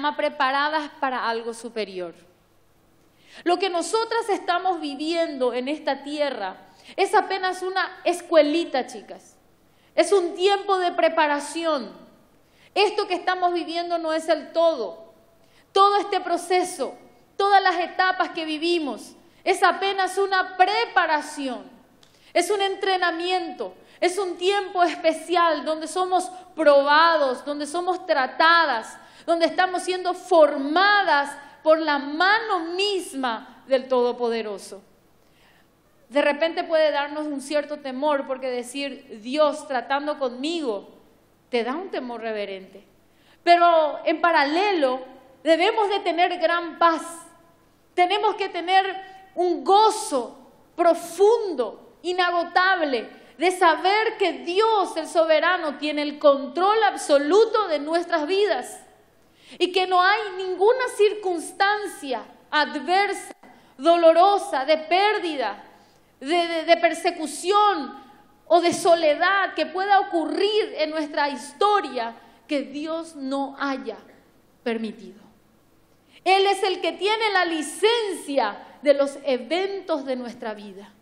llama Preparadas para algo superior. Lo que nosotras estamos viviendo en esta tierra es apenas una escuelita, chicas. Es un tiempo de preparación. Esto que estamos viviendo no es el todo. Todo este proceso, todas las etapas que vivimos, es apenas una preparación. Es un entrenamiento. Es un tiempo especial donde somos probados, donde somos tratadas, donde estamos siendo formadas por la mano misma del Todopoderoso. De repente puede darnos un cierto temor porque decir Dios tratando conmigo te da un temor reverente. Pero en paralelo debemos de tener gran paz. Tenemos que tener un gozo profundo, inagotable, de saber que Dios, el soberano, tiene el control absoluto de nuestras vidas y que no hay ninguna circunstancia adversa, dolorosa, de pérdida, de, persecución o de soledad que pueda ocurrir en nuestra historia que Dios no haya permitido. Él es el que tiene la licencia de los eventos de nuestra vida.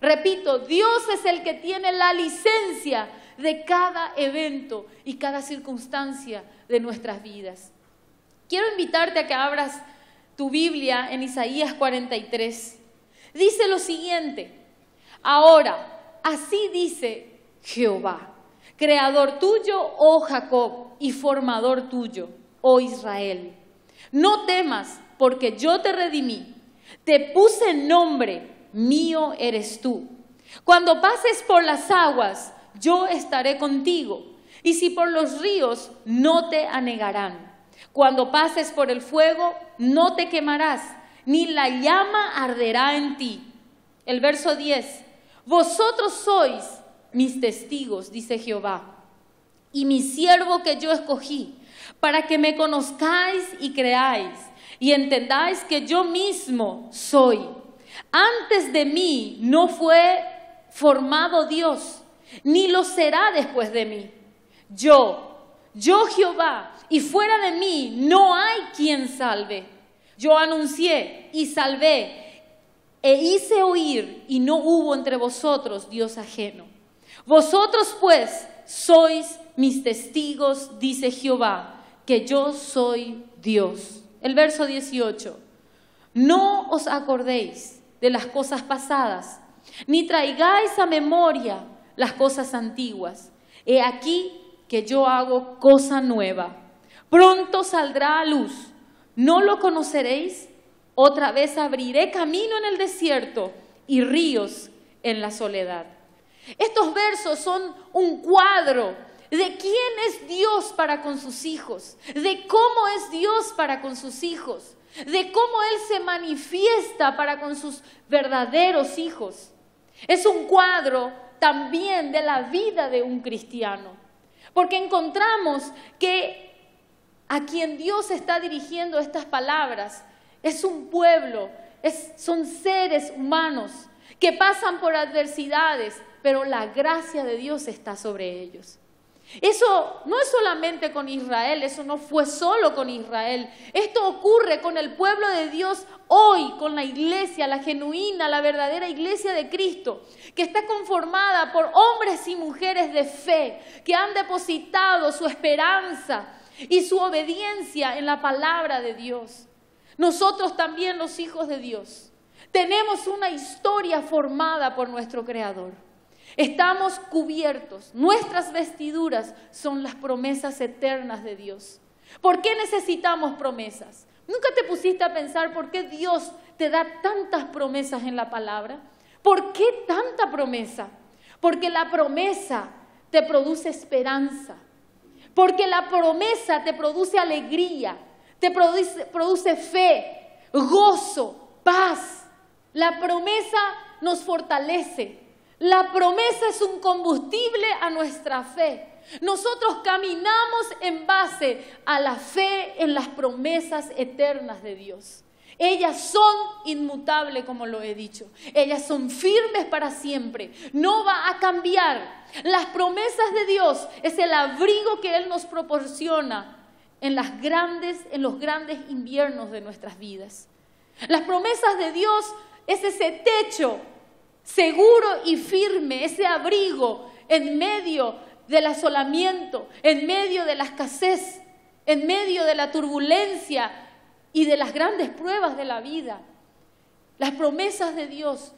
Repito, Dios es el que tiene la licencia de cada evento y cada circunstancia de nuestras vidas. Quiero invitarte a que abras tu Biblia en Isaías 43. Dice lo siguiente, ahora, así dice Jehová, creador tuyo, oh Jacob, y formador tuyo, oh Israel. No temas, porque yo te redimí, te puse nombre, mío eres tú. Cuando pases por las aguas, yo estaré contigo, y si por los ríos, no te anegarán. Cuando pases por el fuego, no te quemarás, ni la llama arderá en ti. El verso 10, vosotros sois mis testigos, dice Jehová, y mi siervo que yo escogí, para que me conozcáis y creáis, y entendáis que yo mismo soy. Antes de mí no fue formado Dios, ni lo será después de mí. Yo, yo Jehová, y fuera de mí no hay quien salve. Yo anuncié y salvé e hice oír y no hubo entre vosotros Dios ajeno. Vosotros pues sois mis testigos, dice Jehová, que yo soy Dios. El verso 18. No os acordéis de las cosas pasadas, ni traigáis a memoria las cosas antiguas. He aquí que yo hago cosa nueva Pronto saldrá a luz. ¿No lo conoceréis? Otra vez abriré camino en el desierto y ríos en la soledad. Estos versos son un cuadro de quién es Dios para con sus hijos, de cómo es Dios para con sus hijos, de cómo Él se manifiesta para con sus verdaderos hijos. Es un cuadro también de la vida de un cristiano, porque encontramos que a quien Dios está dirigiendo estas palabras es un pueblo, son seres humanos que pasan por adversidades, pero la gracia de Dios está sobre ellos. Eso no es solamente con Israel, eso no fue solo con Israel. Esto ocurre con el pueblo de Dios hoy, con la iglesia, la genuina, la verdadera iglesia de Cristo, que está conformada por hombres y mujeres de fe, que han depositado su esperanza y su obediencia en la palabra de Dios. Nosotros también los hijos de Dios tenemos una historia formada por nuestro Creador. Estamos cubiertos, nuestras vestiduras son las promesas eternas de Dios. ¿Por qué necesitamos promesas? ¿Nunca te pusiste a pensar por qué Dios te da tantas promesas en la palabra? ¿Por qué tanta promesa? Porque la promesa te produce esperanza, porque la promesa te produce alegría, te produce, fe, gozo, paz. La promesa nos fortalece. La promesa es un combustible a nuestra fe. Nosotros caminamos en base a la fe en las promesas eternas de Dios. Ellas son inmutables, como lo he dicho. Ellas son firmes para siempre. No va a cambiar. Las promesas de Dios es el abrigo que Él nos proporciona en, las en los grandes inviernos de nuestras vidas. Las promesas de Dios es ese techo seguro y firme, ese abrigo en medio del asolamiento, en medio de la escasez, en medio de la turbulencia y de las grandes pruebas de la vida. Las promesas de Dios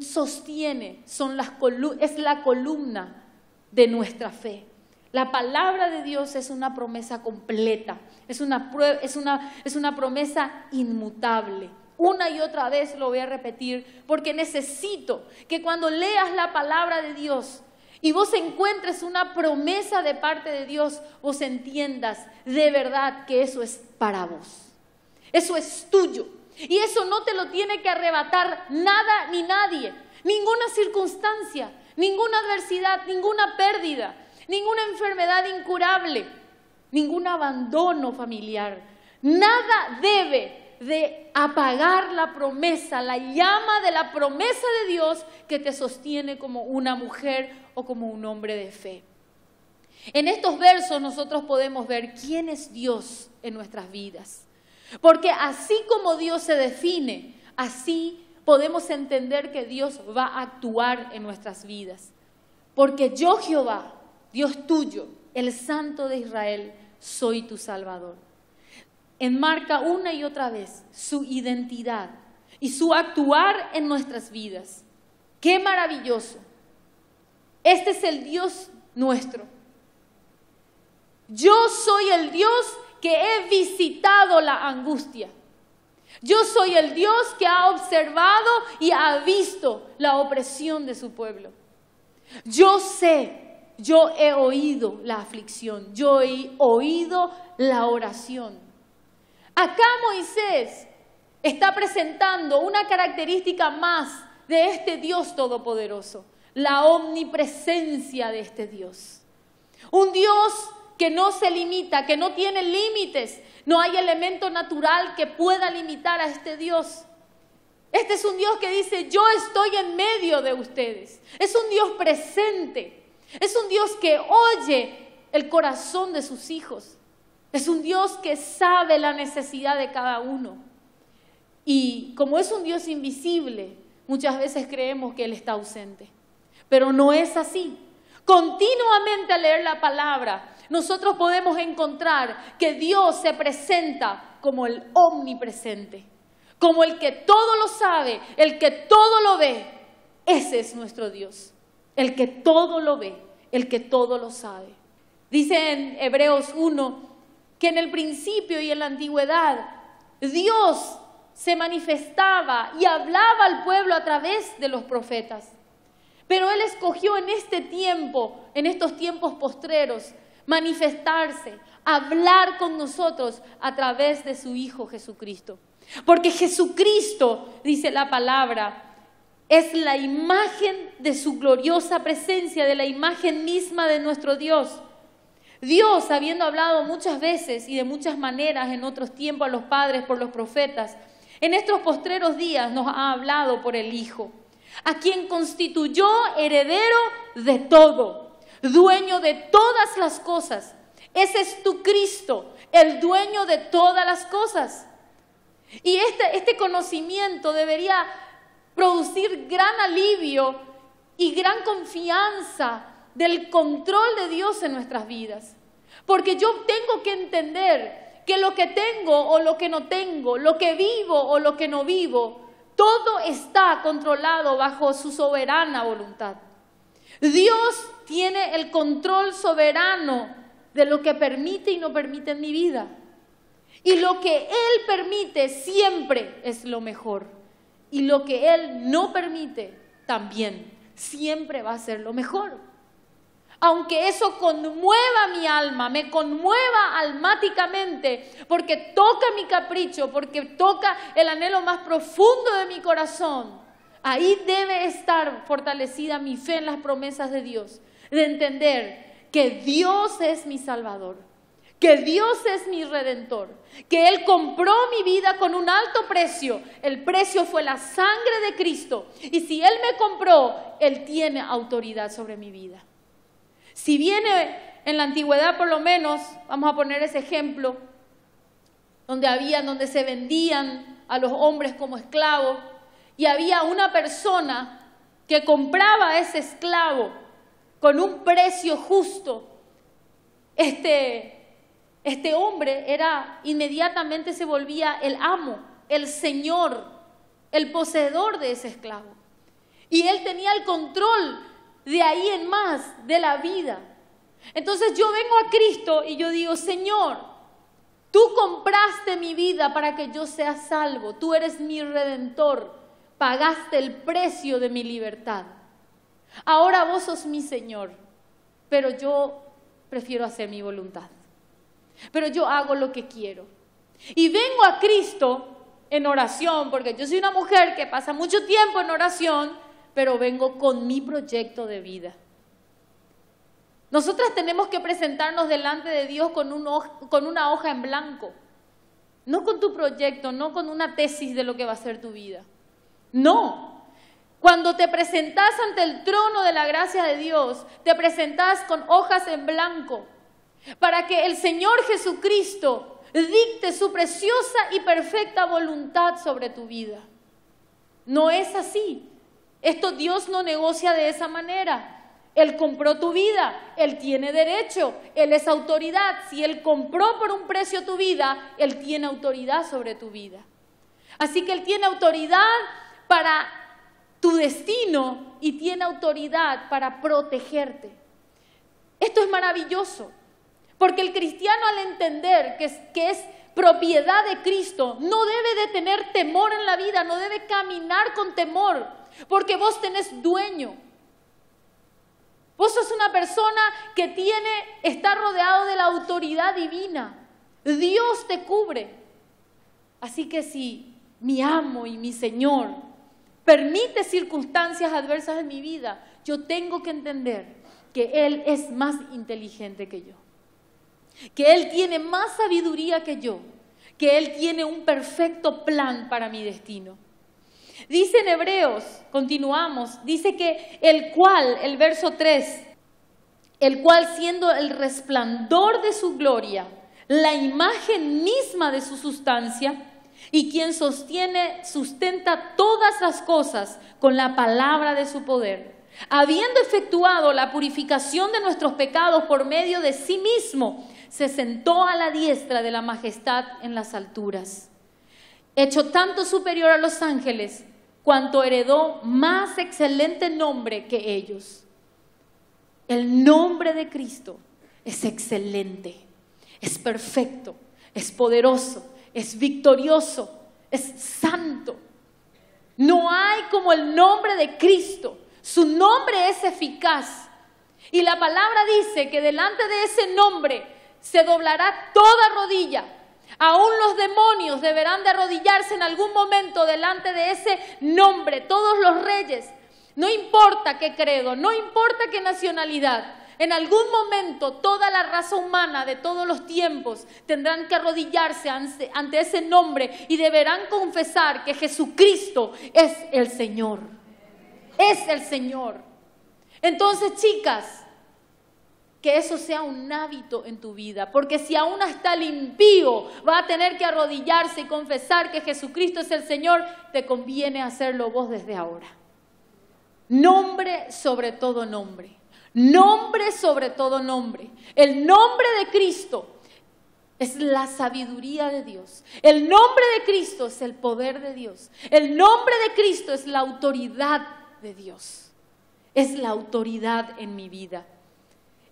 sostiene, son las es la columna de nuestra fe. La palabra de Dios es una promesa completa, es una, es una, es una promesa inmutable. Una y otra vez lo voy a repetir porque necesito que cuando leas la palabra de Dios y vos encuentres una promesa de parte de Dios, vos entiendas de verdad que eso es para vos. Eso es tuyo. Y eso no te lo tiene que arrebatar nada ni nadie, ninguna circunstancia, ninguna adversidad, ninguna pérdida, ninguna enfermedad incurable, ningún abandono familiar. Nada debe de apagar la promesa, la llama de la promesa de Dios que te sostiene como una mujer o como un hombre de fe. En estos versos nosotros podemos ver quién es Dios en nuestras vidas. Porque así como Dios se define, así podemos entender que Dios va a actuar en nuestras vidas. Porque yo Jehová, Dios tuyo, el Santo de Israel, soy tu Salvador. Enmarca una y otra vez su identidad y su actuar en nuestras vidas. Qué maravilloso. Este es el Dios nuestro. Yo soy el Dios que he visitado la angustia. Yo soy el Dios que ha observado y ha visto la opresión de su pueblo. Yo sé, yo he oído la aflicción, yo he oído la oración. Acá Moisés está presentando una característica más de este Dios todopoderoso, la omnipresencia de este Dios. Un Dios que no se limita, que no tiene límites. No hay elemento natural que pueda limitar a este Dios. Este es un Dios que dice, yo estoy en medio de ustedes. Es un Dios presente. Es un Dios que oye el corazón de sus hijos. Es un Dios que sabe la necesidad de cada uno. Y como es un Dios invisible, muchas veces creemos que Él está ausente. Pero no es así. Continuamente al leer la palabra, nosotros podemos encontrar que Dios se presenta como el omnipresente, como el que todo lo sabe, el que todo lo ve. Ese es nuestro Dios, el que todo lo ve, el que todo lo sabe. Dice en Hebreos 1 que en el principio y en la antigüedad Dios se manifestaba y hablaba al pueblo a través de los profetas. Pero Él escogió en este tiempo, en estos tiempos postreros, manifestarse, hablar con nosotros a través de su Hijo Jesucristo. Porque Jesucristo, dice la palabra, es la imagen de su gloriosa presencia, de la imagen misma de nuestro Dios. Dios, habiendo hablado muchas veces y de muchas maneras en otros tiempos a los padres por los profetas, en estos postreros días nos ha hablado por el Hijo, a quien constituyó heredero de todo dueño de todas las cosas. Ese es tu Cristo, el dueño de todas las cosas. Y este, este conocimiento debería producir gran alivio y gran confianza del control de Dios en nuestras vidas. Porque yo tengo que entender que lo que tengo o lo que no tengo, lo que vivo o lo que no vivo, todo está controlado bajo su soberana voluntad. Dios tiene el control soberano de lo que permite y no permite en mi vida. Y lo que Él permite siempre es lo mejor. Y lo que Él no permite también siempre va a ser lo mejor. Aunque eso conmueva mi alma, me conmueva almáticamente, porque toca mi capricho, porque toca el anhelo más profundo de mi corazón, Ahí debe estar fortalecida mi fe en las promesas de Dios, de entender que Dios es mi Salvador, que Dios es mi Redentor, que Él compró mi vida con un alto precio. El precio fue la sangre de Cristo. Y si Él me compró, Él tiene autoridad sobre mi vida. Si viene en la antigüedad por lo menos, vamos a poner ese ejemplo, donde había, donde se vendían a los hombres como esclavos, y había una persona que compraba a ese esclavo con un precio justo, este, este hombre era inmediatamente se volvía el amo, el señor, el poseedor de ese esclavo. Y él tenía el control de ahí en más de la vida. Entonces yo vengo a Cristo y yo digo, Señor, tú compraste mi vida para que yo sea salvo, tú eres mi redentor pagaste el precio de mi libertad. Ahora vos sos mi Señor, pero yo prefiero hacer mi voluntad. Pero yo hago lo que quiero. Y vengo a Cristo en oración, porque yo soy una mujer que pasa mucho tiempo en oración, pero vengo con mi proyecto de vida. Nosotras tenemos que presentarnos delante de Dios con, con una hoja en blanco, no con tu proyecto, no con una tesis de lo que va a ser tu vida. No. Cuando te presentas ante el trono de la gracia de Dios, te presentas con hojas en blanco para que el Señor Jesucristo dicte su preciosa y perfecta voluntad sobre tu vida. No es así. Esto Dios no negocia de esa manera. Él compró tu vida, Él tiene derecho, Él es autoridad. Si Él compró por un precio tu vida, Él tiene autoridad sobre tu vida. Así que Él tiene autoridad para tu destino y tiene autoridad para protegerte. Esto es maravilloso, porque el cristiano al entender que es, propiedad de Cristo, no debe de tener temor en la vida, no debe caminar con temor, porque vos tenés dueño. Vos sos una persona que tiene, está rodeado de la autoridad divina. Dios te cubre. Así que si mi amo y mi Señor permite circunstancias adversas en mi vida, yo tengo que entender que Él es más inteligente que yo, que Él tiene más sabiduría que yo, que Él tiene un perfecto plan para mi destino. Dice en Hebreos, continuamos, dice que el cual, el verso 3, el cual siendo el resplandor de su gloria, la imagen misma de su sustancia, y quien sostiene, sustenta todas las cosas con la palabra de su poder, habiendo efectuado la purificación de nuestros pecados por medio de sí mismo, se sentó a la diestra de la majestad en las alturas, hecho tanto superior a los ángeles, cuanto heredó más excelente nombre que ellos. El nombre de Cristo es excelente, es perfecto, es poderoso, es victorioso, es santo. No hay como el nombre de Cristo. Su nombre es eficaz. Y la palabra dice que delante de ese nombre se doblará toda rodilla. Aún los demonios deberán de arrodillarse en algún momento delante de ese nombre. Todos los reyes. No importa qué credo, no importa qué nacionalidad. En algún momento toda la raza humana de todos los tiempos tendrán que arrodillarse ante ese nombre y deberán confesar que Jesucristo es el Señor. Es el Señor. Entonces, chicas, que eso sea un hábito en tu vida, porque si aún está el impío va a tener que arrodillarse y confesar que Jesucristo es el Señor, te conviene hacerlo vos desde ahora. Nombre sobre todo nombre. Nombre sobre todo nombre. El nombre de Cristo es la sabiduría de Dios. El nombre de Cristo es el poder de Dios. El nombre de Cristo es la autoridad de Dios. Es la autoridad en mi vida.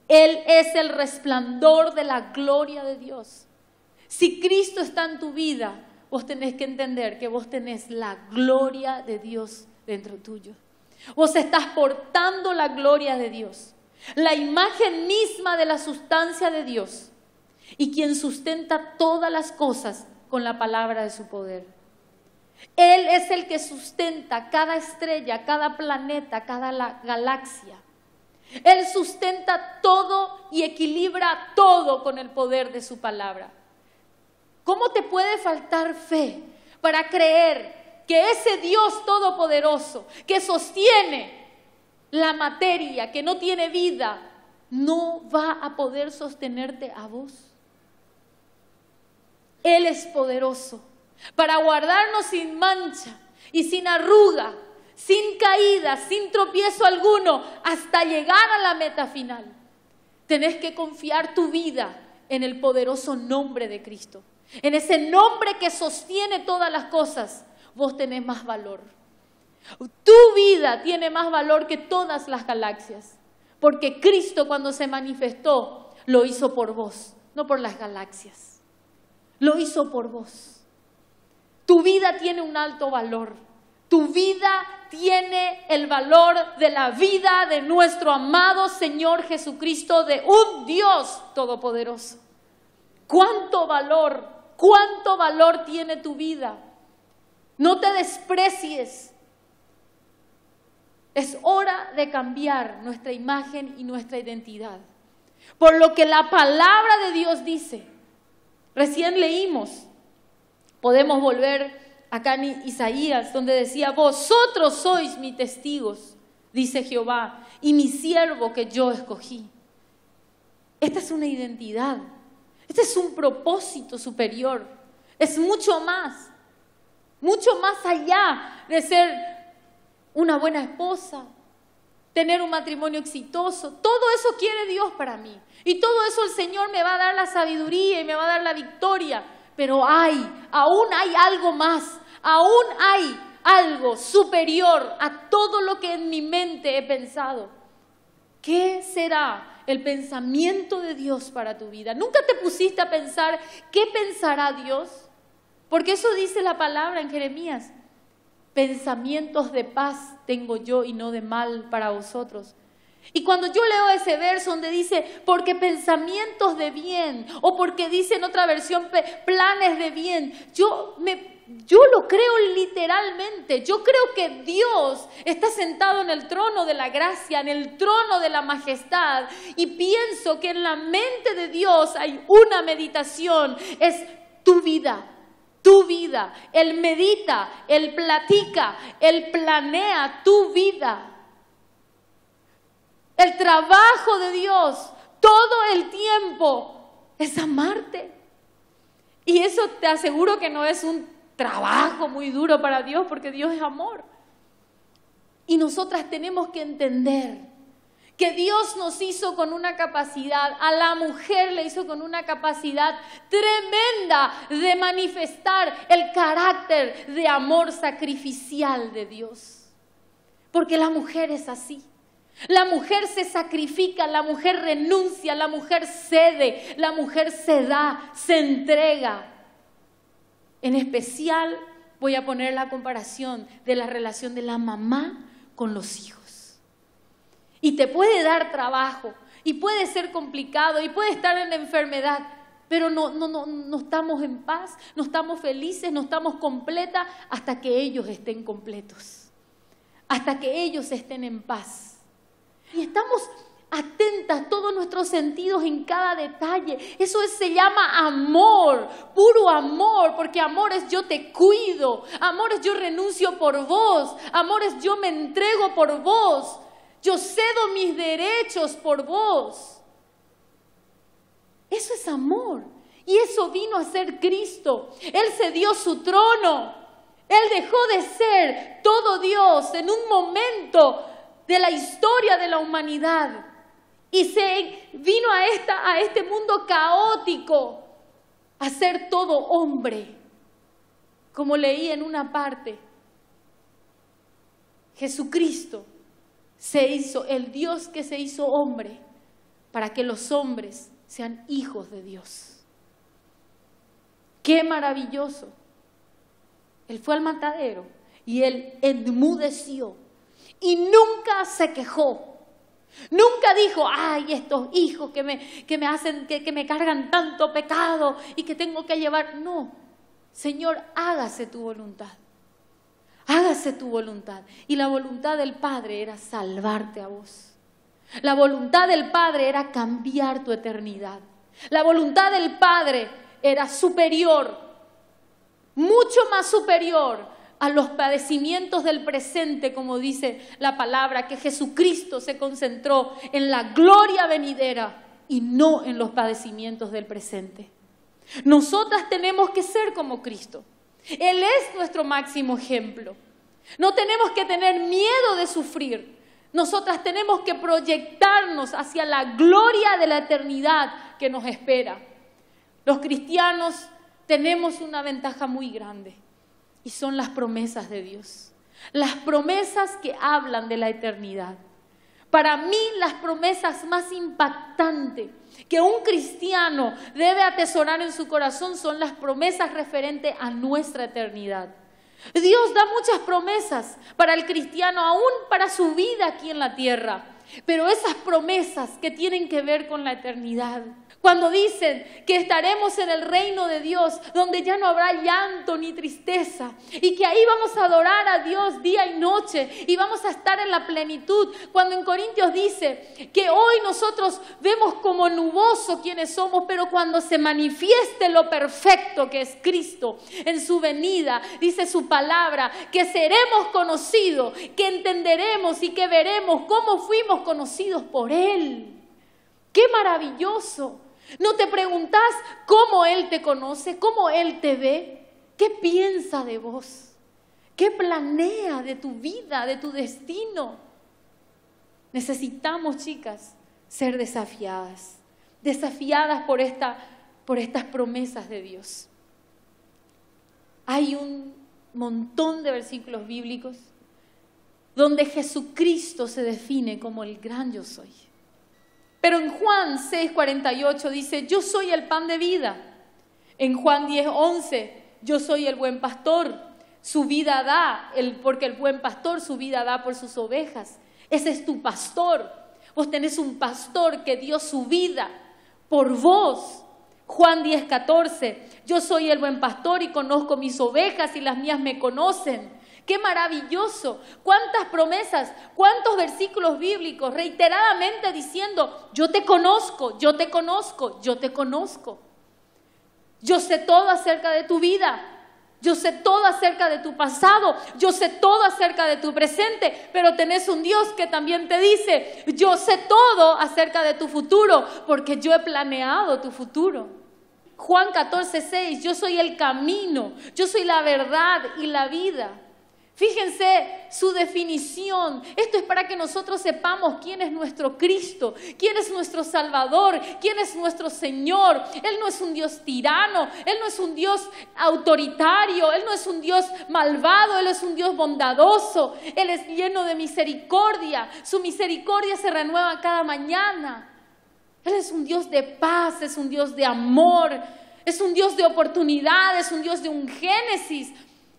Él es el resplandor de la gloria de Dios. Si Cristo está en tu vida, vos tenés que entender que vos tenés la gloria de Dios dentro tuyo. Vos estás portando la gloria de Dios, la imagen misma de la sustancia de Dios y quien sustenta todas las cosas con la palabra de su poder. Él es el que sustenta cada estrella, cada planeta, cada galaxia. Él sustenta todo y equilibra todo con el poder de su palabra. ¿Cómo te puede faltar fe para creer que ese Dios todopoderoso que sostiene la materia, que no tiene vida, no va a poder sostenerte a vos. Él es poderoso para guardarnos sin mancha y sin arruga, sin caída, sin tropiezo alguno, hasta llegar a la meta final. Tenés que confiar tu vida en el poderoso nombre de Cristo. En ese nombre que sostiene todas las cosas, vos tenés más valor. Tu vida tiene más valor que todas las galaxias, porque Cristo cuando se manifestó lo hizo por vos, no por las galaxias. Lo hizo por vos. Tu vida tiene un alto valor. Tu vida tiene el valor de la vida de nuestro amado Señor Jesucristo, de un Dios todopoderoso. ¿Cuánto valor, cuánto valor tiene tu vida? No te desprecies. Es hora de cambiar nuestra imagen y nuestra identidad. Por lo que la palabra de Dios dice, recién leímos, podemos volver acá en Isaías, donde decía, vosotros sois mis testigos, dice Jehová, y mi siervo que yo escogí. Esta es una identidad, este es un propósito superior, es mucho más, mucho más allá de ser una buena esposa, tener un matrimonio exitoso. Todo eso quiere Dios para mí. Y todo eso el Señor me va a dar la sabiduría y me va a dar la victoria. Pero hay, aún hay algo más, aún hay algo superior a todo lo que en mi mente he pensado. ¿Qué será el pensamiento de Dios para tu vida? ¿Nunca te pusiste a pensar qué pensará Dios? Porque eso dice la palabra en Jeremías. Pensamientos de paz tengo yo y no de mal para vosotros y cuando yo leo ese verso donde dice, porque pensamientos de bien, o porque dice en otra versión, planes de bien, yo, me, yo lo creo literalmente. Yo creo que Dios está sentado en el trono de la gracia, en el trono de la majestad, y pienso que en la mente de Dios hay una meditación, es tu vida. Tu vida, Él medita, Él platica, Él planea tu vida. El trabajo de Dios todo el tiempo es amarte. Y eso te aseguro que no es un trabajo muy duro para Dios porque Dios es amor. Y nosotras tenemos que entender que Dios nos hizo con una capacidad, a la mujer le hizo con una capacidad tremenda de manifestar el carácter de amor sacrificial de Dios. Porque la mujer es así. La mujer se sacrifica, la mujer renuncia, la mujer cede, la mujer se da, se entrega. En especial voy a poner la comparación de la relación de la mamá con los hijos. Y te puede dar trabajo, y puede ser complicado, y puede estar en la enfermedad, pero no, no, no, no estamos en paz, no estamos felices, no estamos completas hasta que ellos estén completos, hasta que ellos estén en paz. Y estamos atentas todos nuestros sentidos en cada detalle. Eso se llama amor, puro amor, porque amor es yo te cuido, amor es yo renuncio por vos, amor es yo me entrego por vos, yo cedo mis derechos por vos. Eso es amor. Y eso vino a ser Cristo. Él se dio su trono. Él dejó de ser todo Dios en un momento de la historia de la humanidad. Y se vino a, esta, a este mundo caótico a ser todo hombre. Como leí en una parte, Jesucristo se hizo, el Dios que se hizo hombre, para que los hombres sean hijos de Dios. Qué maravilloso. Él fue al matadero y él enmudeció y nunca se quejó. Nunca dijo, ay, estos hijos que me, que me hacen, que, que me cargan tanto pecado y que tengo que llevar. No, Señor, hágase tu voluntad. Hágase tu voluntad. Y la voluntad del Padre era salvarte a vos. La voluntad del Padre era cambiar tu eternidad. La voluntad del Padre era superior, mucho más superior a los padecimientos del presente, como dice la palabra, que Jesucristo se concentró en la gloria venidera y no en los padecimientos del presente. Nosotras tenemos que ser como Cristo. Él es nuestro máximo ejemplo. No tenemos que tener miedo de sufrir. Nosotras tenemos que proyectarnos hacia la gloria de la eternidad que nos espera. Los cristianos tenemos una ventaja muy grande y son las promesas de Dios. Las promesas que hablan de la eternidad. Para mí las promesas más impactantes que un cristiano debe atesorar en su corazón son las promesas referentes a nuestra eternidad. Dios da muchas promesas para el cristiano, aún para su vida aquí en la tierra, pero esas promesas que tienen que ver con la eternidad cuando dicen que estaremos en el reino de Dios, donde ya no habrá llanto ni tristeza, y que ahí vamos a adorar a Dios día y noche, y vamos a estar en la plenitud. Cuando en Corintios dice que hoy nosotros vemos como nuboso quienes somos, pero cuando se manifieste lo perfecto que es Cristo en su venida, dice su palabra, que seremos conocidos, que entenderemos y que veremos cómo fuimos conocidos por Él. ¡Qué maravilloso! ¿No te preguntas cómo Él te conoce, cómo Él te ve? ¿Qué piensa de vos? ¿Qué planea de tu vida, de tu destino? Necesitamos, chicas, ser desafiadas, desafiadas por, esta, por estas promesas de Dios. Hay un montón de versículos bíblicos donde Jesucristo se define como el gran yo soy. Pero en Juan 6:48 dice, yo soy el pan de vida. En Juan 10:11, yo soy el buen pastor. Su vida da, porque el buen pastor su vida da por sus ovejas. Ese es tu pastor. Vos tenés un pastor que dio su vida por vos. Juan 10:14, yo soy el buen pastor y conozco mis ovejas y las mías me conocen. Qué maravilloso. Cuántas promesas, cuántos versículos bíblicos reiteradamente diciendo, yo te conozco, yo te conozco, yo te conozco. Yo sé todo acerca de tu vida. Yo sé todo acerca de tu pasado, yo sé todo acerca de tu presente, pero tenés un Dios que también te dice, yo sé todo acerca de tu futuro, porque yo he planeado tu futuro. Juan 14, 6, yo soy el camino, yo soy la verdad y la vida. Fíjense su definición. Esto es para que nosotros sepamos quién es nuestro Cristo, quién es nuestro Salvador, quién es nuestro Señor. Él no es un Dios tirano, Él no es un Dios autoritario, Él no es un Dios malvado, Él es un Dios bondadoso, Él es lleno de misericordia. Su misericordia se renueva cada mañana. Él es un Dios de paz, es un Dios de amor, es un Dios de oportunidad, es un Dios de un génesis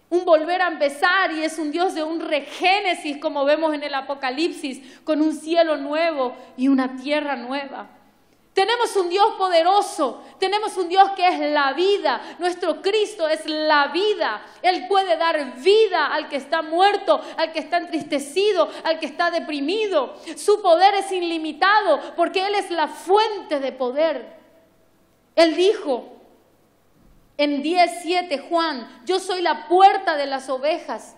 un volver a empezar y es un Dios de un regénesis, como vemos en el Apocalipsis, con un cielo nuevo y una tierra nueva. Tenemos un Dios poderoso, tenemos un Dios que es la vida, nuestro Cristo es la vida. Él puede dar vida al que está muerto, al que está entristecido, al que está deprimido. Su poder es ilimitado porque Él es la fuente de poder. Él dijo, en 10.7 Juan, yo soy la puerta de las ovejas.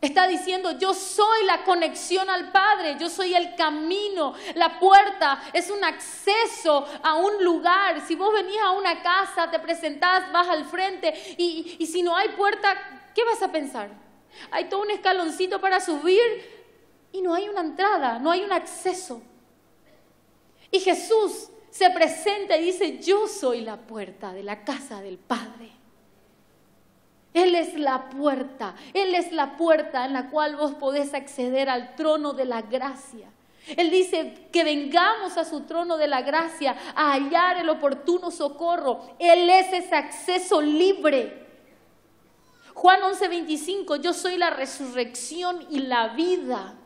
Está diciendo, yo soy la conexión al Padre, yo soy el camino, la puerta es un acceso a un lugar. Si vos venís a una casa, te presentás, vas al frente y, y si no hay puerta, ¿qué vas a pensar? Hay todo un escaloncito para subir y no hay una entrada, no hay un acceso. Y Jesús se presenta y dice, yo soy la puerta de la casa del Padre. Él es la puerta, Él es la puerta en la cual vos podés acceder al trono de la gracia. Él dice que vengamos a su trono de la gracia a hallar el oportuno socorro. Él es ese acceso libre. Juan 11:25, yo soy la resurrección y la vida.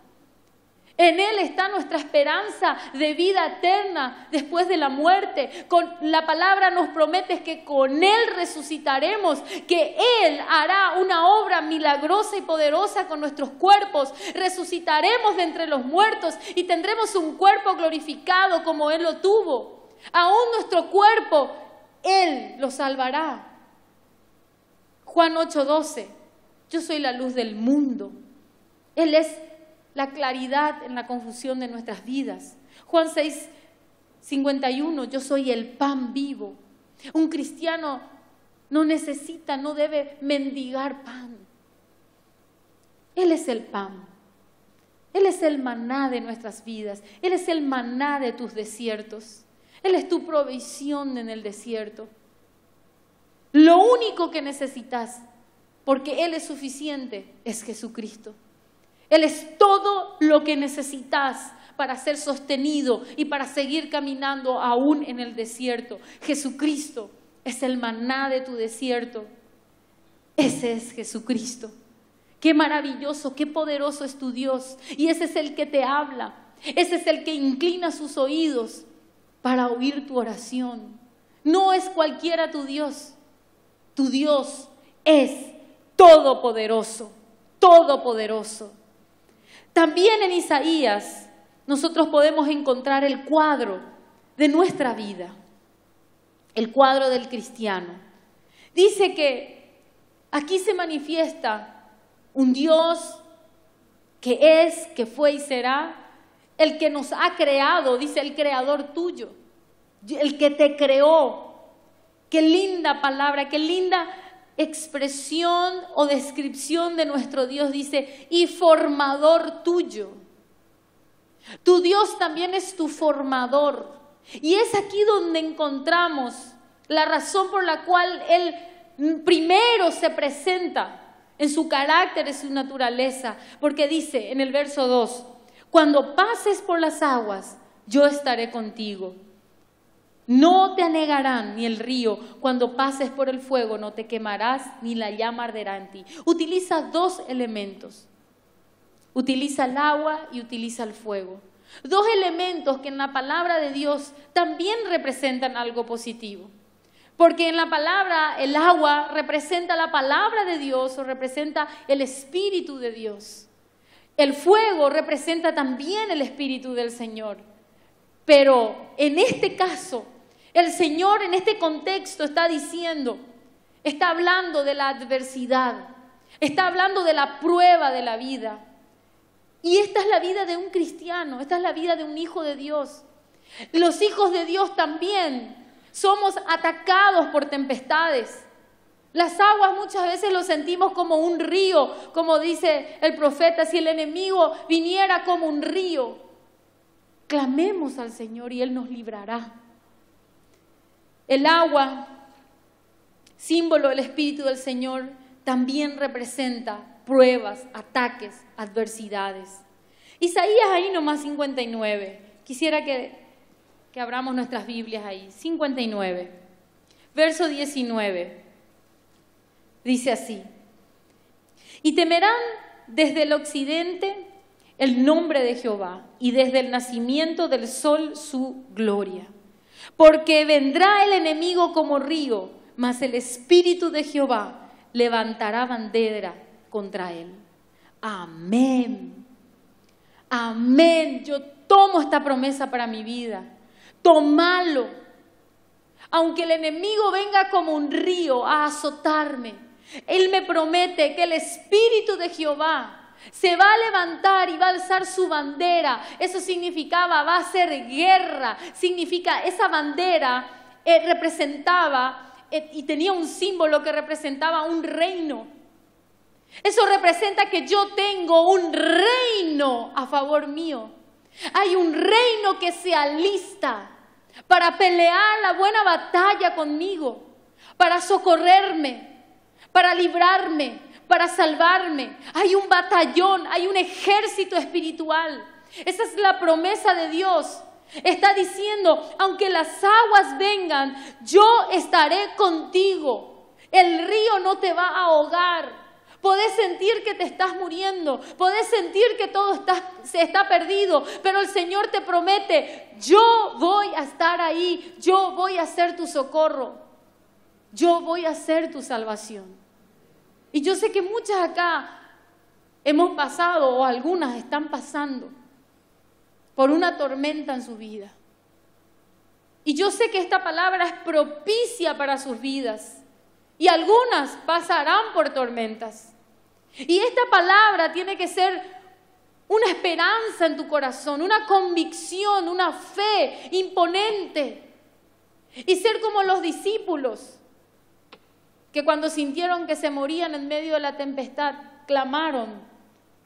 En Él está nuestra esperanza de vida eterna después de la muerte. Con la palabra nos promete que con Él resucitaremos, que Él hará una obra milagrosa y poderosa con nuestros cuerpos. Resucitaremos de entre los muertos y tendremos un cuerpo glorificado como Él lo tuvo. Aún nuestro cuerpo, Él lo salvará. Juan 8:12. Yo soy la luz del mundo. Él es la claridad en la confusión de nuestras vidas. Juan 6, 51, yo soy el pan vivo. Un cristiano no necesita, no debe mendigar pan. Él es el pan. Él es el maná de nuestras vidas. Él es el maná de tus desiertos. Él es tu provisión en el desierto. Lo único que necesitas, porque Él es suficiente, es Jesucristo. Él es todo lo que necesitas para ser sostenido y para seguir caminando aún en el desierto. Jesucristo es el maná de tu desierto. Ese es Jesucristo. Qué maravilloso, qué poderoso es tu Dios. Y ese es el que te habla. Ese es el que inclina sus oídos para oír tu oración. No es cualquiera tu Dios. Tu Dios es todopoderoso, todopoderoso. También en Isaías nosotros podemos encontrar el cuadro de nuestra vida, el cuadro del cristiano. Dice que aquí se manifiesta un Dios que es, que fue y será, el que nos ha creado, dice el creador tuyo, el que te creó. Qué linda palabra, qué linda expresión o descripción de nuestro Dios, dice, y formador tuyo. Tu Dios también es tu formador. Y es aquí donde encontramos la razón por la cual Él primero se presenta en su carácter, en su naturaleza, porque dice en el verso 2, cuando pases por las aguas, yo estaré contigo. No te anegarán ni el río, cuando pases por el fuego no te quemarás, ni la llama arderá en ti. Utiliza dos elementos. Utiliza el agua y utiliza el fuego. Dos elementos que en la palabra de Dios también representan algo positivo. Porque en la palabra el agua representa la palabra de Dios o representa el Espíritu de Dios. El fuego representa también el Espíritu del Señor. Pero en este caso, el Señor en este contexto está diciendo, está hablando de la adversidad, está hablando de la prueba de la vida. Y esta es la vida de un cristiano, esta es la vida de un hijo de Dios. Los hijos de Dios también somos atacados por tempestades. Las aguas muchas veces lo sentimos como un río, como dice el profeta, si el enemigo viniera como un río, clamemos al Señor y Él nos librará. El agua, símbolo del Espíritu del Señor, también representa pruebas, ataques, adversidades. Isaías ahí nomás 59. Quisiera que que abramos nuestras Biblias ahí. 59, verso 19. Dice así, y temerán desde el occidente el nombre de Jehová y desde el nacimiento del sol su gloria. Porque vendrá el enemigo como río, mas el espíritu de Jehová levantará bandera contra él. Amén. Amén. Yo tomo esta promesa para mi vida. Tomalo. Aunque el enemigo venga como un río a azotarme, Él me promete que el Espíritu de Jehová se va a levantar y va a alzar su bandera. Eso significaba, va a ser guerra. Significa, esa bandera eh, representaba eh, y tenía un símbolo que representaba un reino. Eso representa que yo tengo un reino a favor mío. Hay un reino que se alista para pelear la buena batalla conmigo, para socorrerme, para librarme, para salvarme. Hay un batallón, hay un ejército espiritual. Esa es la promesa de Dios. Está diciendo, aunque las aguas vengan, yo estaré contigo. El río no te va a ahogar. Podés sentir que te estás muriendo, podés sentir que todo está, se está perdido, pero el Señor te promete, yo voy a estar ahí, yo voy a ser tu socorro, yo voy a ser tu salvación. Y yo sé que muchas acá hemos pasado o algunas están pasando por una tormenta en su vida. Y yo sé que esta palabra es propicia para sus vidas. Y algunas pasarán por tormentas. Y esta palabra tiene que ser una esperanza en tu corazón, una convicción, una fe imponente. Y ser como los discípulos, que cuando sintieron que se morían en medio de la tempestad, clamaron,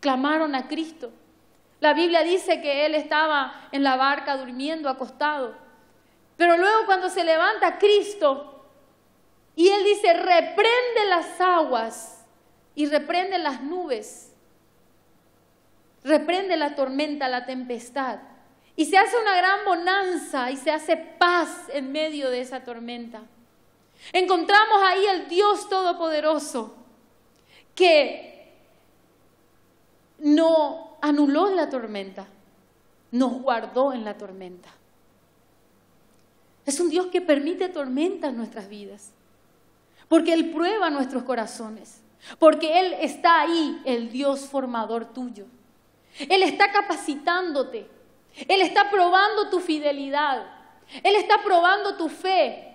clamaron a Cristo. La Biblia dice que Él estaba en la barca durmiendo, acostado. Pero luego cuando se levanta Cristo y Él dice, reprende las aguas y reprende las nubes, reprende la tormenta, la tempestad. Y se hace una gran bonanza y se hace paz en medio de esa tormenta. Encontramos ahí el Dios Todopoderoso que no anuló la tormenta, nos guardó en la tormenta. Es un Dios que permite tormentas en nuestras vidas, porque Él prueba nuestros corazones, porque Él está ahí, el Dios formador tuyo. Él está capacitándote, Él está probando tu fidelidad, Él está probando tu fe,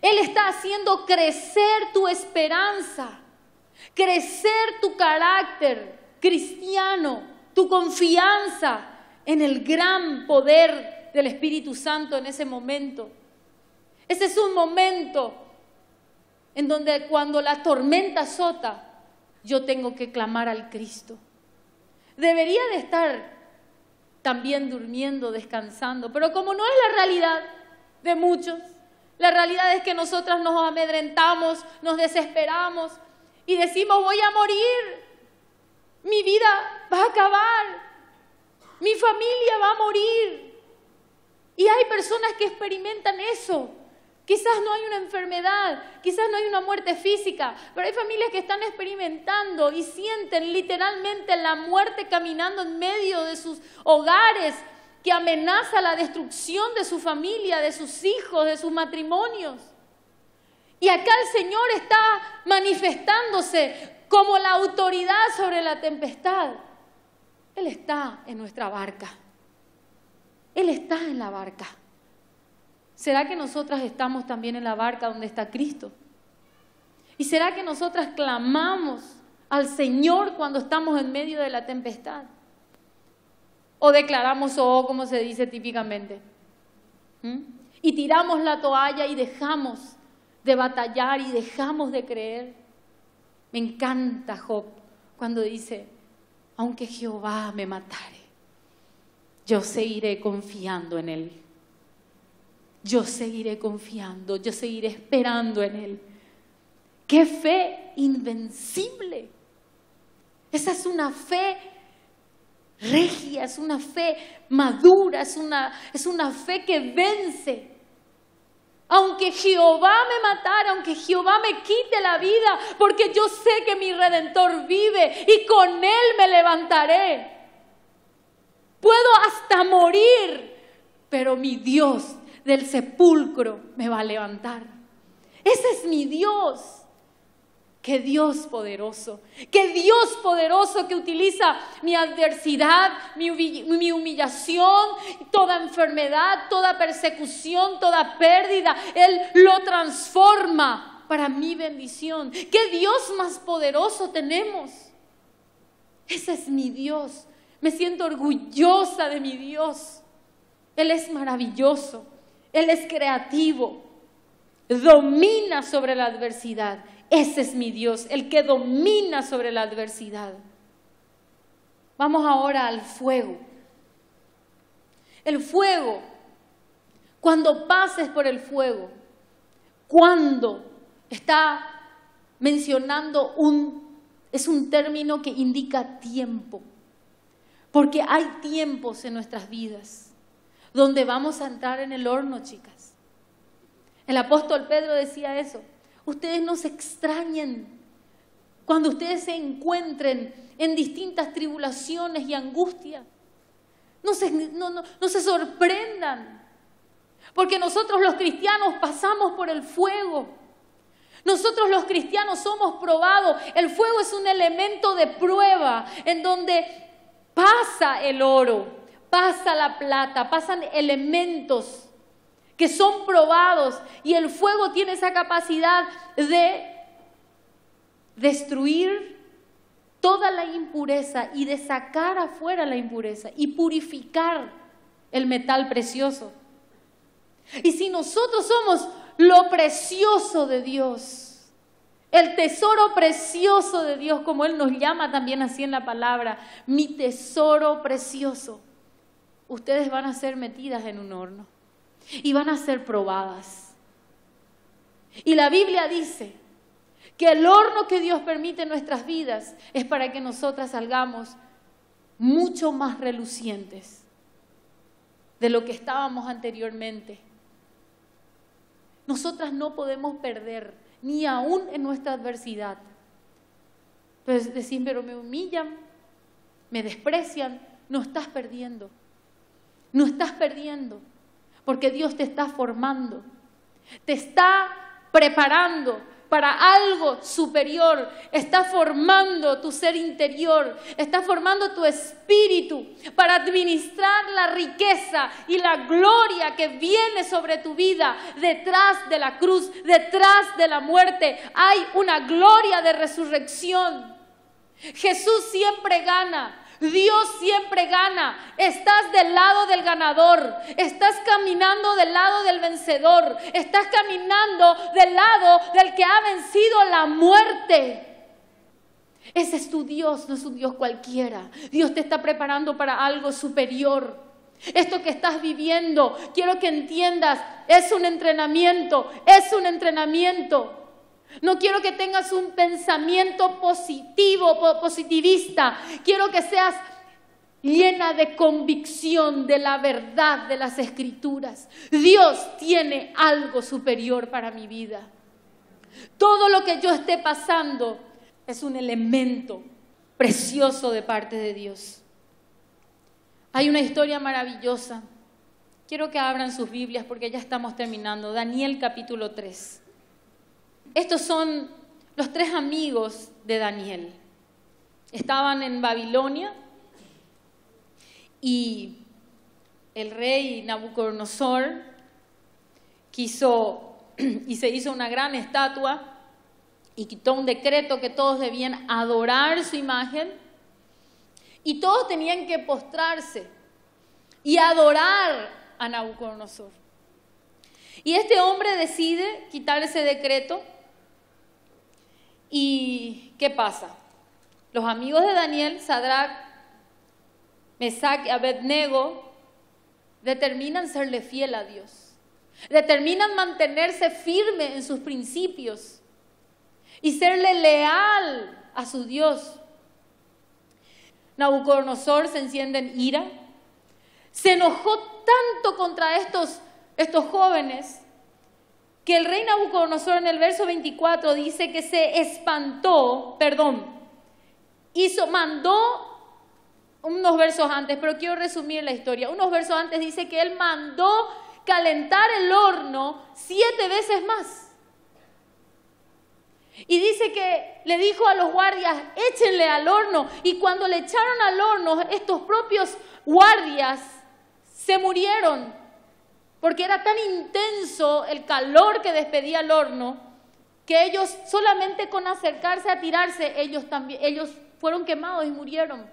Él está haciendo crecer tu esperanza, crecer tu carácter cristiano, tu confianza en el gran poder del Espíritu Santo en ese momento. Ese es un momento en donde cuando la tormenta azota, yo tengo que clamar al Cristo. Debería de estar también durmiendo, descansando, pero como no es la realidad de muchos, la realidad es que nosotras nos amedrentamos, nos desesperamos y decimos voy a morir, mi vida va a acabar, mi familia va a morir. Y hay personas que experimentan eso. Quizás no hay una enfermedad, quizás no hay una muerte física, pero hay familias que están experimentando y sienten literalmente la muerte caminando en medio de sus hogares, que amenaza la destrucción de su familia, de sus hijos, de sus matrimonios. Y acá el Señor está manifestándose como la autoridad sobre la tempestad. Él está en nuestra barca. Él está en la barca. ¿Será que nosotras estamos también en la barca donde está Cristo? ¿Y será que nosotras clamamos al Señor cuando estamos en medio de la tempestad? ¿O declaramos oh, como se dice típicamente? Y tiramos la toalla y dejamos de batallar y dejamos de creer. Me encanta Job cuando dice, aunque Jehová me matare, yo seguiré confiando en Él. Yo seguiré confiando, yo seguiré esperando en Él. ¡Qué fe invencible! Esa es una fe regia, es una fe madura, es una, es una fe que vence. Aunque Jehová me matara, aunque Jehová me quite la vida, porque yo sé que mi redentor vive y con él me levantaré. Puedo hasta morir, pero mi Dios del sepulcro me va a levantar. Ese es mi Dios. Qué Dios poderoso, qué Dios poderoso que utiliza mi adversidad, mi, humillación, toda enfermedad, toda persecución, toda pérdida. Él lo transforma para mi bendición. Qué Dios más poderoso tenemos. Ese es mi Dios. Me siento orgullosa de mi Dios. Él es maravilloso. Él es creativo. Domina sobre la adversidad ese es mi Dios, el que domina sobre la adversidad. Vamos ahora al fuego. El fuego, cuando pases por el fuego, cuando está mencionando un, es un término que indica tiempo, porque hay tiempos en nuestras vidas donde vamos a entrar en el horno, chicas. El apóstol Pedro decía eso, Ustedes no se extrañen cuando ustedes se encuentren en distintas tribulaciones y angustias. No se, no, se sorprendan, porque nosotros los cristianos pasamos por el fuego. Nosotros los cristianos somos probados. El fuego es un elemento de prueba en donde pasa el oro, pasa la plata, pasan elementos que son probados y el fuego tiene esa capacidad de destruir, toda la impureza y de sacar afuera la impureza y purificar el metal precioso. Y si nosotros somos lo precioso de Dios, el tesoro precioso de Dios, como Él nos llama también así en la palabra, mi tesoro precioso, ustedes van a ser metidas en un horno y van a ser probadas. Y la Biblia dice que el horno que Dios permite en nuestras vidas es para que nosotras salgamos mucho más relucientes de lo que estábamos anteriormente. Nosotras no podemos perder, ni aún en nuestra adversidad. Pues decir, pero me humillan, me desprecian, no estás perdiendo. No estás perdiendo, porque Dios te está formando, te está preparando para algo superior, está formando tu ser interior, está formando tu espíritu para administrar la riqueza y la gloria que viene sobre tu vida detrás de la cruz, detrás de la muerte. Hay una gloria de resurrección. Jesús siempre gana. Dios siempre gana. Estás del lado del ganador. Estás caminando del lado del vencedor. Estás caminando del lado del que ha vencido la muerte. Ese es tu Dios, no es un Dios cualquiera. Dios te está preparando para algo superior. Esto que estás viviendo, quiero que entiendas, es un entrenamiento, es un entrenamiento. No quiero que tengas un pensamiento positivo, positivista. Quiero que seas llena de convicción de la verdad de las escrituras. Dios tiene algo superior para mi vida. Todo lo que yo esté pasando es un elemento precioso de parte de Dios. Hay una historia maravillosa. Quiero que abran sus Biblias porque ya estamos terminando. Daniel capítulo 3. Estos son los tres amigos de Daniel. Estaban en Babilonia y el rey Nabucodonosor quiso y se hizo una gran estatua y quitó un decreto que todos debían adorar su imagen y todos tenían que postrarse y adorar a Nabucodonosor. Y este hombre decide quitar ese decreto ¿Y qué pasa? Los amigos de Daniel, Sadrach, Mesach y Abednego, determinan serle fiel a Dios. Determinan mantenerse firme en sus principios y serle leal a su Dios. Nabucodonosor se enciende en ira. Se enojó tanto contra estos, estos jóvenes que el rey Nabucodonosor en el verso 24 dice que se espantó, perdón, hizo, mandó unos versos antes, pero quiero resumir la historia. Unos versos antes dice que él mandó calentar el horno siete veces más. Y dice que le dijo a los guardias, échenle al horno. Y cuando le echaron al horno, estos propios guardias se murieron porque era tan intenso el calor que despedía el horno que ellos solamente con acercarse a tirarse, ellos también, ellos fueron quemados y murieron.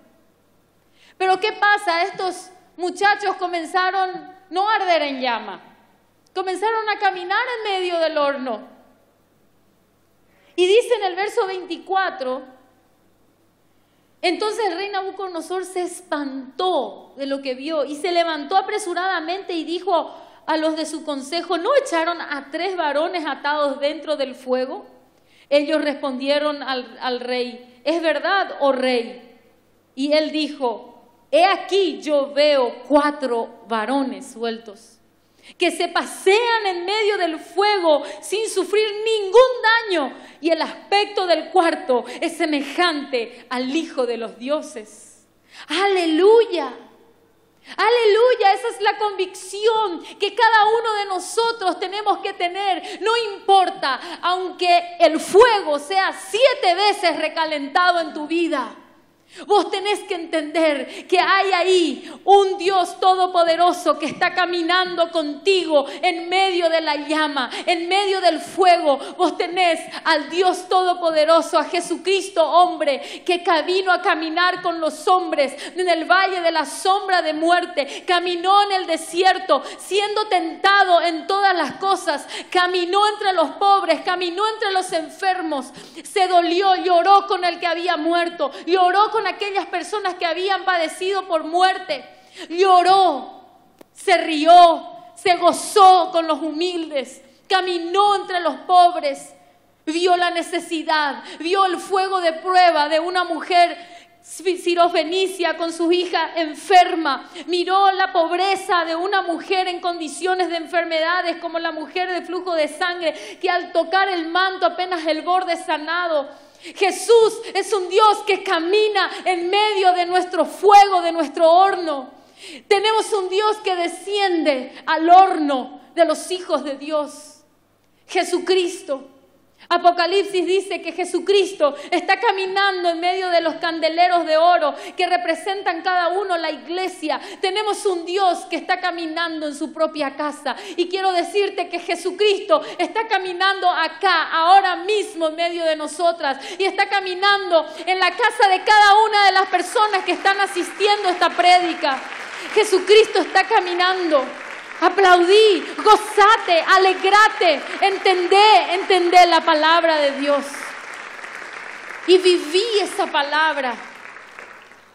Pero ¿qué pasa? Estos muchachos comenzaron no a arder en llama, comenzaron a caminar en medio del horno. Y dice en el verso 24, entonces el rey Nabucodonosor se espantó de lo que vio y se levantó apresuradamente y dijo a los de su consejo, ¿no echaron a tres varones atados dentro del fuego? Ellos respondieron al, al rey, ¿es verdad, oh rey? Y él dijo, he aquí yo veo cuatro varones sueltos que se pasean en medio del fuego sin sufrir ningún daño y el aspecto del cuarto es semejante al Hijo de los dioses. Aleluya. Aleluya, esa es la convicción que cada uno de nosotros tenemos que tener. No importa, aunque el fuego sea siete veces recalentado en tu vida. Vos tenés que entender que hay ahí un Dios todopoderoso que está caminando contigo en medio de la llama, en medio del fuego. Vos tenés al Dios todopoderoso, a Jesucristo hombre, que vino a caminar con los hombres en el valle de la sombra de muerte. Caminó en el desierto, siendo tentado en todas las cosas. Caminó entre los pobres, caminó entre los enfermos. Se dolió, lloró con el que había muerto, lloró con aquellas personas que habían padecido por muerte. Lloró, se rió, se gozó con los humildes, caminó entre los pobres, vio la necesidad, vio el fuego de prueba de una mujer sirofenicia con su hija enferma, miró la pobreza de una mujer en condiciones de enfermedades como la mujer de flujo de sangre que al tocar el manto apenas el borde sanado Jesús es un Dios que camina en medio de nuestro fuego, de nuestro horno. Tenemos un Dios que desciende al horno de los hijos de Dios. Jesucristo. Apocalipsis dice que Jesucristo está caminando en medio de los candeleros de oro que representan cada uno la iglesia. Tenemos un Dios que está caminando en su propia casa. Y quiero decirte que Jesucristo está caminando acá, ahora mismo en medio de nosotras. Y está caminando en la casa de cada una de las personas que están asistiendo a esta prédica. Jesucristo está caminando. Aplaudí, gozate, alegrate, entendé, entendé la palabra de Dios. Y viví esa palabra.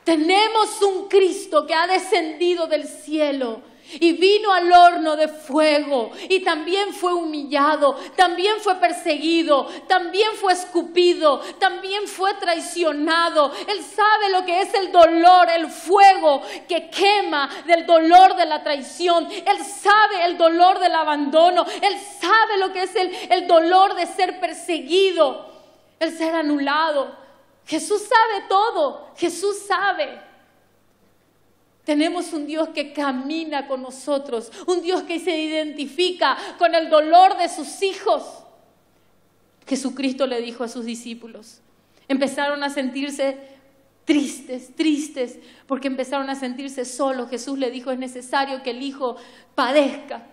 Tenemos un Cristo que ha descendido del cielo y vino al horno de fuego y también fue humillado, también fue perseguido, también fue escupido, también fue traicionado. Él sabe lo que es el dolor, el fuego que quema del dolor de la traición. Él sabe el dolor del abandono. Él sabe lo que es el, el dolor de ser perseguido, el ser anulado. Jesús sabe todo, Jesús sabe. Tenemos un Dios que camina con nosotros, un Dios que se identifica con el dolor de sus hijos. Jesucristo le dijo a sus discípulos, empezaron a sentirse tristes, tristes, porque empezaron a sentirse solos. Jesús le dijo, es necesario que el Hijo padezca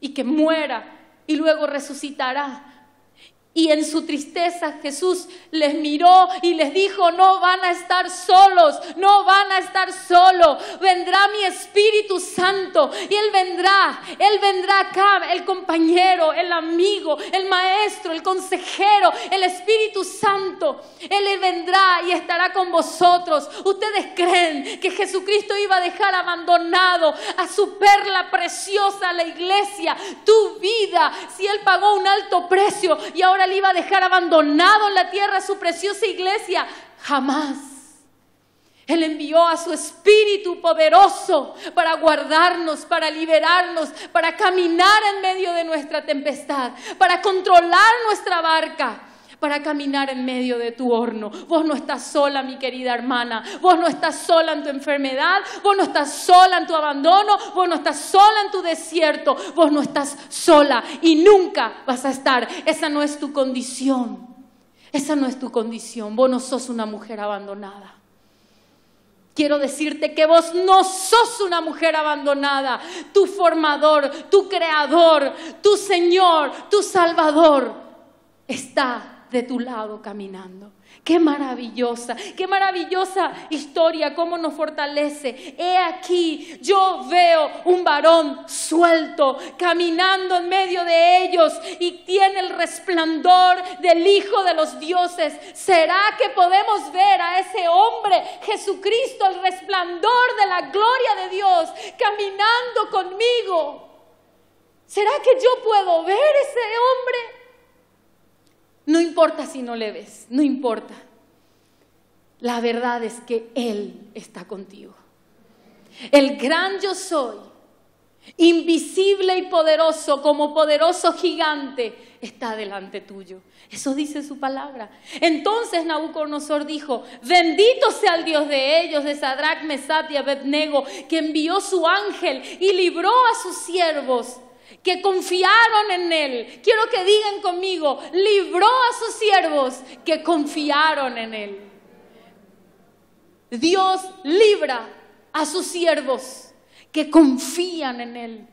y que muera y luego resucitará. Y en su tristeza Jesús les miró y les dijo, no van a estar solos, no van a estar solos, vendrá mi Espíritu Santo y Él vendrá, Él vendrá acá, el compañero, el amigo, el maestro, el consejero, el Espíritu Santo, Él vendrá y estará con vosotros. ¿Ustedes creen que Jesucristo iba a dejar abandonado a su perla preciosa, la iglesia, tu vida, si Él pagó un alto precio y ahora le iba a dejar abandonado en la tierra su preciosa iglesia. Jamás. Él envió a su Espíritu poderoso para guardarnos, para liberarnos, para caminar en medio de nuestra tempestad, para controlar nuestra barca para caminar en medio de tu horno. Vos no estás sola, mi querida hermana. Vos no estás sola en tu enfermedad. Vos no estás sola en tu abandono. Vos no estás sola en tu desierto. Vos no estás sola y nunca vas a estar. Esa no es tu condición. Esa no es tu condición. Vos no sos una mujer abandonada. Quiero decirte que vos no sos una mujer abandonada. Tu formador, tu creador, tu Señor, tu Salvador está de tu lado caminando. Qué maravillosa, qué maravillosa historia, cómo nos fortalece. He aquí, yo veo un varón suelto caminando en medio de ellos y tiene el resplandor del Hijo de los dioses. ¿Será que podemos ver a ese hombre, Jesucristo, el resplandor de la gloria de Dios, caminando conmigo? ¿Será que yo puedo ver ese hombre? No importa si no le ves, no importa. La verdad es que Él está contigo. El gran yo soy, invisible y poderoso, como poderoso gigante, está delante tuyo. Eso dice su palabra. Entonces Nabucodonosor dijo, bendito sea el Dios de ellos, de Sadrach, Mesat y Abednego, que envió su ángel y libró a sus siervos que confiaron en Él. Quiero que digan conmigo, libró a sus siervos que confiaron en Él. Dios libra a sus siervos que confían en Él.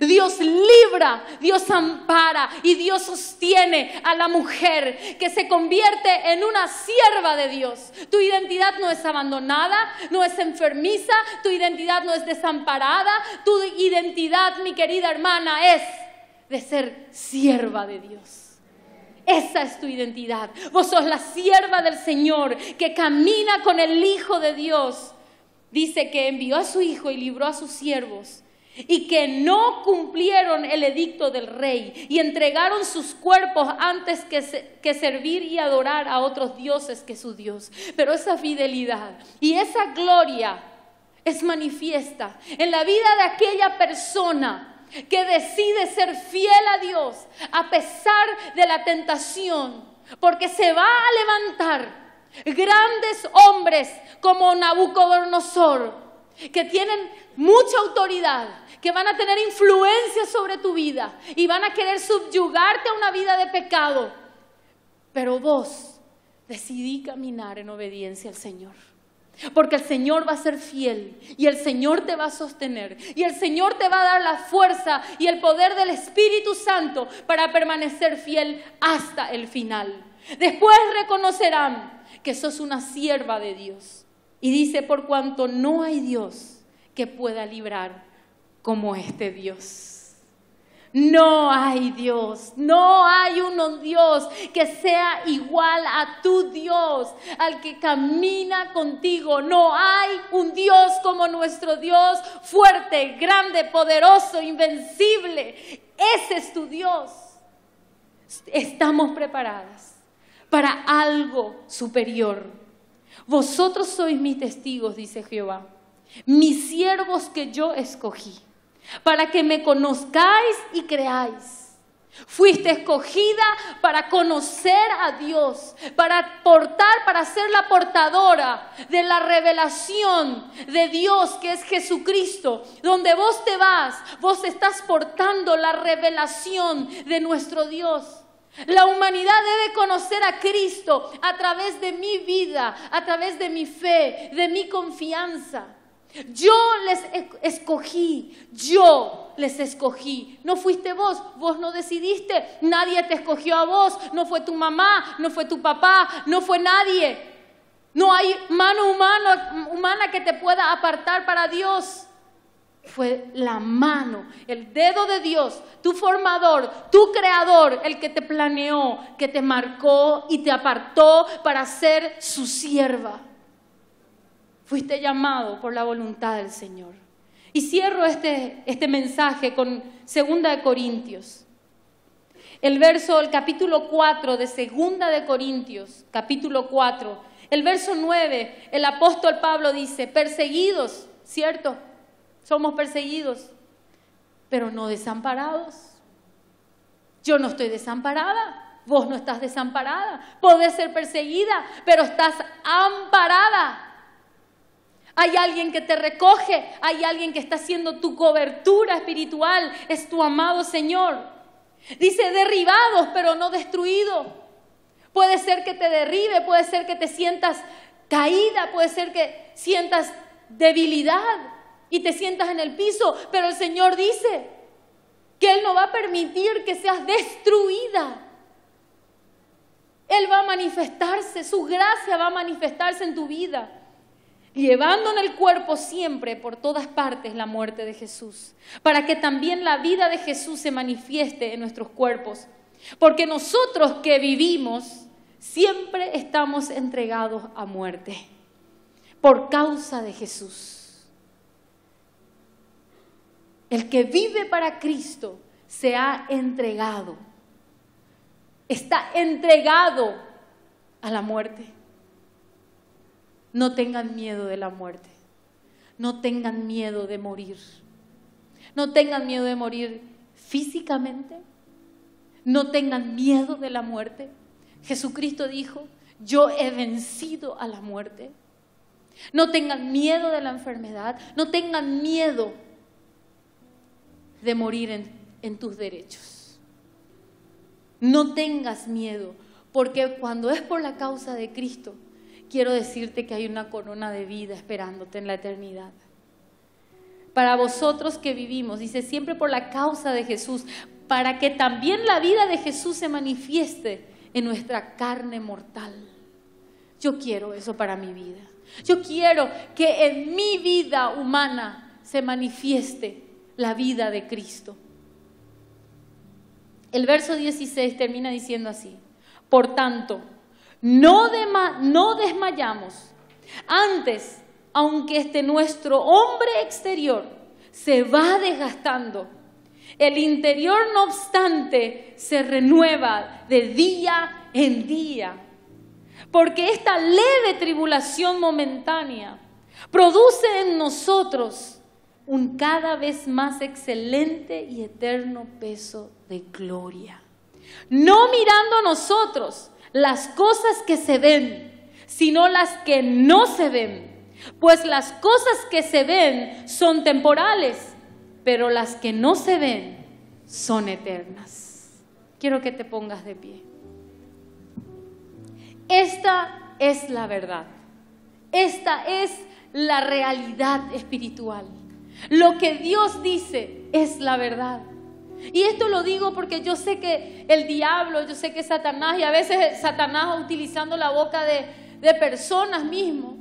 Dios libra, Dios ampara y Dios sostiene a la mujer que se convierte en una sierva de Dios. Tu identidad no es abandonada, no es enfermiza, tu identidad no es desamparada, tu identidad, mi querida hermana, es de ser sierva de Dios. Esa es tu identidad. Vos sos la sierva del Señor que camina con el Hijo de Dios. Dice que envió a su Hijo y libró a sus siervos y que no cumplieron el edicto del rey y entregaron sus cuerpos antes que, servir y adorar a otros dioses que su Dios. Pero esa fidelidad y esa gloria es manifiesta en la vida de aquella persona que decide ser fiel a Dios a pesar de la tentación, porque se va a levantar grandes hombres como Nabucodonosor, que tienen mucha autoridad, que van a tener influencia sobre tu vida y van a querer subyugarte a una vida de pecado. Pero vos decidí caminar en obediencia al Señor. Porque el Señor va a ser fiel y el Señor te va a sostener y el Señor te va a dar la fuerza y el poder del Espíritu Santo para permanecer fiel hasta el final. Después reconocerán que sos una sierva de Dios. Y dice, por cuanto no hay Dios que pueda librar como este Dios. No hay Dios, no hay uno Dios que sea igual a tu Dios, al que camina contigo. No hay un Dios como nuestro Dios, fuerte, grande, poderoso, invencible. Ese es tu Dios. Estamos preparadas para algo superior. Vosotros sois mis testigos, dice Jehová, mis siervos que yo escogí para que me conozcáis y creáis. Fuiste escogida para conocer a Dios, para portar, para ser la portadora de la revelación de Dios que es Jesucristo. Donde vos te vas, vos estás portando la revelación de nuestro Dios. La humanidad debe conocer a Cristo a través de mi vida, a través de mi fe, de mi confianza. Yo les escogí, yo les escogí. No fuiste vos, vos no decidiste, nadie te escogió a vos, no fue tu mamá, no fue tu papá, no fue nadie. No hay mano humana, humana que te pueda apartar para Dios. Fue la mano, el dedo de Dios, tu formador, tu creador, el que te planeó, que te marcó y te apartó para ser su sierva. Fuiste llamado por la voluntad del Señor. Y cierro este, este mensaje con Segunda de Corintios. El verso, el capítulo 4 de Segunda de Corintios, capítulo 4, el verso 9, el apóstol Pablo dice, perseguidos, ¿cierto? Somos perseguidos, pero no desamparados. Yo no estoy desamparada, vos no estás desamparada. Podés ser perseguida, pero estás amparada. Hay alguien que te recoge, hay alguien que está haciendo tu cobertura espiritual, es tu amado Señor. Dice derribados, pero no destruidos. Puede ser que te derribe, puede ser que te sientas caída, puede ser que sientas debilidad y te sientas en el piso, pero el Señor dice que Él no va a permitir que seas destruida. Él va a manifestarse, su gracia va a manifestarse en tu vida llevando en el cuerpo siempre por todas partes la muerte de Jesús, para que también la vida de Jesús se manifieste en nuestros cuerpos. Porque nosotros que vivimos siempre estamos entregados a muerte por causa de Jesús. El que vive para Cristo se ha entregado, está entregado a la muerte. No tengan miedo de la muerte. No tengan miedo de morir. No tengan miedo de morir físicamente. No tengan miedo de la muerte. Jesucristo dijo, yo he vencido a la muerte. No tengan miedo de la enfermedad. No tengan miedo de morir en, tus derechos. No tengas miedo, porque cuando es por la causa de Cristo, quiero decirte que hay una corona de vida esperándote en la eternidad. Para vosotros que vivimos, dice siempre por la causa de Jesús, para que también la vida de Jesús se manifieste en nuestra carne mortal. Yo quiero eso para mi vida. Yo quiero que en mi vida humana se manifieste la vida de Cristo. El verso 16 termina diciendo así, por tanto, no, no desmayamos. Antes, aunque este nuestro hombre exterior se va desgastando, el interior no obstante se renueva de día en día. Porque esta leve tribulación momentánea produce en nosotros un cada vez más excelente y eterno peso de gloria. No mirando a nosotros las cosas que se ven, sino las que no se ven. Pues las cosas que se ven son temporales, pero las que no se ven son eternas. Quiero que te pongas de pie. Esta es la verdad. Esta es la realidad espiritual. Lo que Dios dice es la verdad. Y esto lo digo porque yo sé que el diablo, yo sé que Satanás, y a veces Satanás utilizando la boca de, de personas mismos,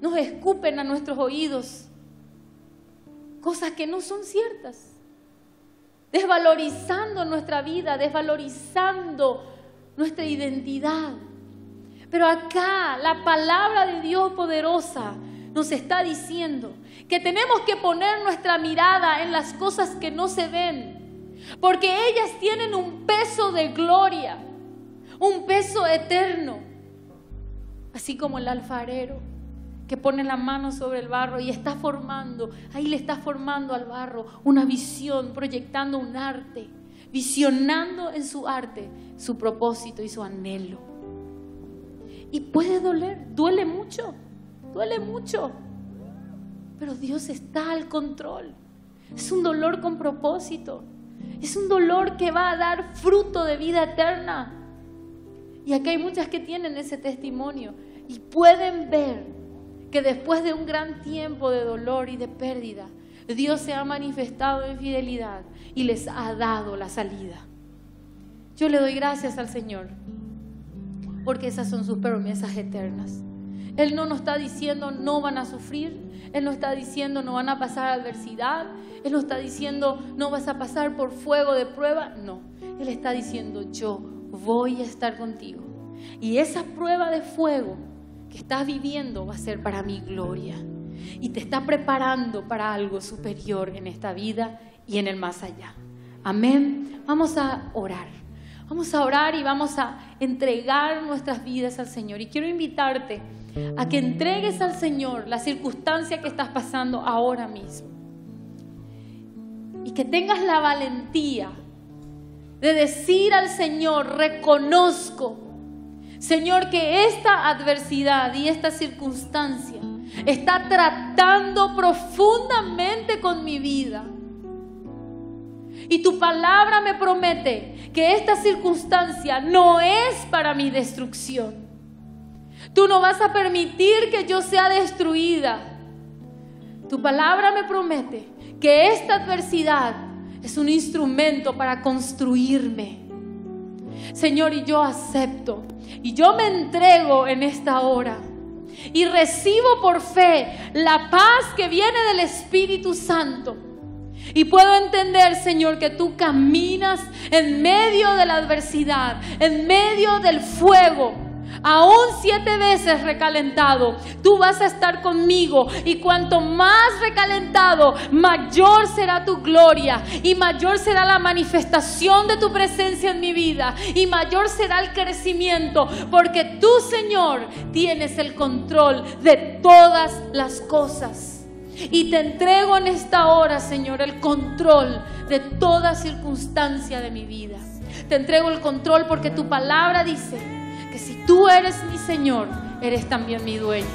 nos escupen a nuestros oídos cosas que no son ciertas, desvalorizando nuestra vida, desvalorizando nuestra identidad. Pero acá la palabra de Dios poderosa nos está diciendo que tenemos que poner nuestra mirada en las cosas que no se ven, porque ellas tienen un peso de gloria, un peso eterno, así como el alfarero que pone la mano sobre el barro y está formando, ahí le está formando al barro una visión, proyectando un arte, visionando en su arte su propósito y su anhelo. Y puede doler, duele mucho, duele mucho, pero Dios está al control. Es un dolor con propósito. Es un dolor que va a dar fruto de vida eterna. Y aquí hay muchas que tienen ese testimonio y pueden ver que después de un gran tiempo de dolor y de pérdida, Dios se ha manifestado en fidelidad y les ha dado la salida. Yo le doy gracias al Señor porque esas son sus promesas eternas. Él no nos está diciendo no van a sufrir, Él no está diciendo no van a pasar adversidad, Él no está diciendo no vas a pasar por fuego de prueba, no. Él está diciendo yo voy a estar contigo. Y esa prueba de fuego que estás viviendo va a ser para mi gloria. Y te está preparando para algo superior en esta vida y en el más allá. Amén. Vamos a orar. Vamos a orar y vamos a entregar nuestras vidas al Señor. Y quiero invitarte a que entregues al Señor la circunstancia que estás pasando ahora mismo. Y que tengas la valentía de decir al Señor, reconozco, Señor, que esta adversidad y esta circunstancia está tratando profundamente con mi vida. Y tu palabra me promete que esta circunstancia no es para mi destrucción Tú no vas a permitir que yo sea destruida. Tu palabra me promete que esta adversidad es un instrumento para construirme. Señor, y yo acepto y yo me entrego en esta hora y recibo por fe la paz que viene del Espíritu Santo. Y puedo entender, Señor, que tú caminas en medio de la adversidad, en medio del fuego aún siete veces recalentado, tú vas a estar conmigo y cuanto más recalentado, mayor será tu gloria y mayor será la manifestación de tu presencia en mi vida y mayor será el crecimiento, porque tú, Señor, tienes el control de todas las cosas. Y te entrego en esta hora, Señor, el control de toda circunstancia de mi vida. Te entrego el control porque tu palabra dice que si tú eres mi Señor, eres también mi dueño.